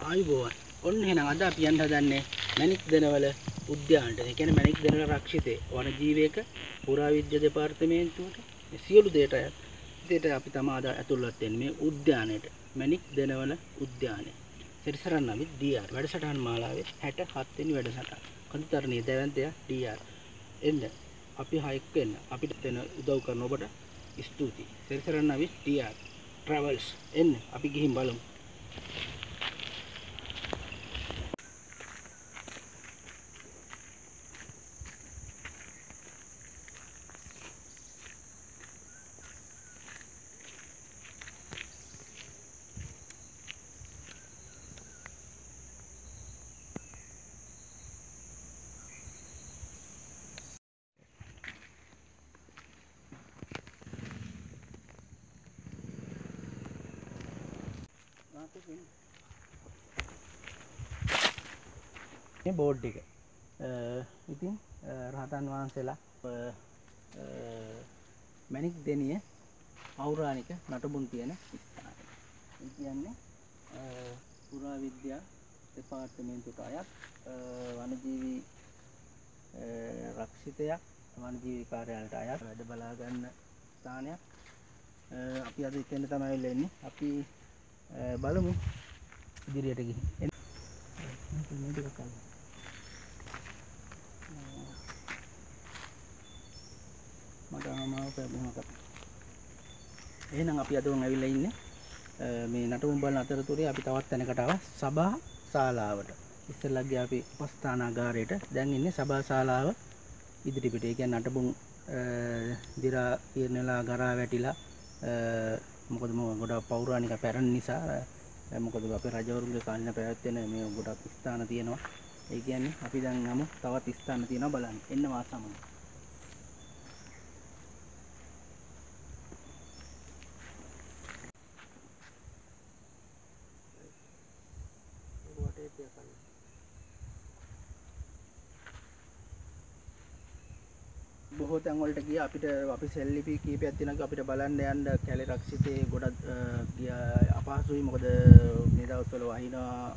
ආයුබෝවන් ඔන්න එහෙනම් අද අපි යන්න හදන්නේ මැණික් දෙනවල උද්‍යානට. ඒ කියන්නේ මැණික් දෙනවල රක්ෂිතේ වනජීවයක පුරාවිද්‍ය දෙපාර්තමේන්තුවට මේ සියලු දේට දෙයට අපි තමයි අද ඇතුළත් වෙන්නේ මේ උද්‍යානයට. මැණික් දෙනවල උද්‍යානය. සිරිසරන් නමි DR වැඩසටහන් මාලාවේ 67 වෙනි වැඩසටහන. කඳුතරණිය දැවැන්තය DR. එන්න අපි හයික් වෙන්න අපිට දෙන උදව් කරන ඔබට ස්තුතියි. සිරිසරන් නමි DR travels එන්න අපි ගිහින් බලමු. බෝඩ් එක ඉතින් රහතන් වහන්සේලා මැණික් දෙනිය පෞරාණික නටබුන් තියෙන ස්ථානය. ඒ කියන්නේ පුරාවිද්‍යා දෙපාර්තමේන්තුවට අයත් වනජීවි රක්ෂිතයක් වනජීවි කාර්යාලයට අයත් වැඩ බලා ගන්න ස්ථානයක්. අපි අද එතන තමයි ඇවිල්ලා ඉන්නේ. අපි Eh, බලමු. ඉදිරියට ගිහින්. මේ ටිකක් අල්ලන්න. මට ආමාව පැබුණකට එහෙනම් අපි අද උන් ඇවිල්ලා ඉන්නේ eh, මේ නටුම් බලන අතරතුරේ අපි තවත් තැනකට ආවා. සභා ශාලාවට. ඉස්සෙල්ලා ගියා අපි උපස්ථානාගාරයට. දැන් ඉන්නේ සභා ශාලාව ඉදිරිපිට. ඒ කියන්නේ නටබුන් eh, දිරා ඉරනලා ගරා වැටිලා මොකද ගොඩක් පෞරාණික පැරණි නිසා මොකද අපේ රජවරුන්ගේ කාලේ පැවැත්වෙන මේ ගොඩක් ස්ථාන තියෙනවා. ඒ කියන්නේ අපි දැන් යමු තවත් ස්ථාන තියෙනවා බලන්න. එන්න වා බොහෝ තැන් වලට ගියා. අපිට අපි සෙල්ලිපි කීපයක් තියෙනවා. අපිට බලන්න යන්න කැලේ රක්ෂිතේ ගොඩක් ගියා අපහසුයි. මොකද මේ දවස්වල වහිනවා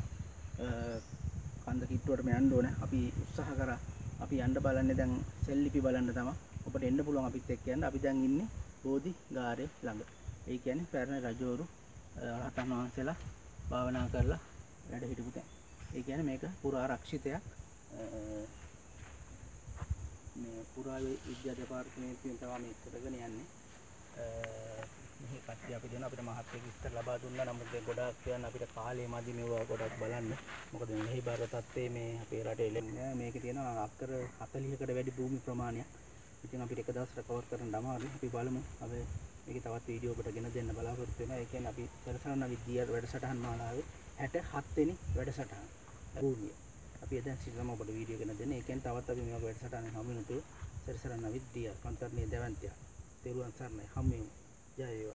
කන්ද කිට්ටුවටම යන්න ඕනේ අපි උත්සාහ කරා අපි යන්න බලන්නේ. දැන් සෙල්ලිපි බලන්න තමයි. ඔබට එන්න පුළුවන් අපිත් එක්ක යන්න. අපි දැන් ඉන්නේ බෝධි ගාරේ ළඟ. ඒ කියන්නේ පැරණි රජවරු රහතන් වහන්සේලා භාවනා කරලා වැඩ හිටපු තැන. ඒ කියන්නේ මේක පුරා රක්ෂිතයක්. මේ පුරා විද්‍යා දෙපාර්තමේන්තුවෙන් තමයි මේ කරගෙන යන්නේ. මෙහි කට්ටිය අපි දෙන අපිට මහත්කම් විස්තර ලබා දුන්නා නමුත් ඒ ගොඩක් කියන්න අපිට කාලේ මදි මේවා ගොඩක් බලන්න. මොකද මෙහි බර තත්ත්වයේ මේ අපේ රටේ එළෙන්නේ මේකේ තියෙනවා අක්කර 40කට වැඩි භූමි ප්‍රමාණයක්. ඉතින් අපිට එක දවසට කවර් කරන්න අමාරුයි. අපි බලමු. අපි මේකේ තවත් වීඩියෝ ඔබට ගෙන දෙන්න බලාපොරොත්තු වෙනවා. ඒ කියන්නේ අපි පෙරසරණ විද්‍යා වැඩසටහන් මාලාවේ 67 වෙනි වැඩසටහන. භූමිය. අපි දැන් සිල්ලම ඔබට වීඩියෝ ගෙන දෙන්නේ. ඒ කියන්නේ තවත් අපි මේක වැඩසටහන හමු වෙනතු සරසරන විද්‍යා කන්තරණීය දැවන්තය. තෙරුවන් සරණයි හමු වෙමු. ජය වේවා.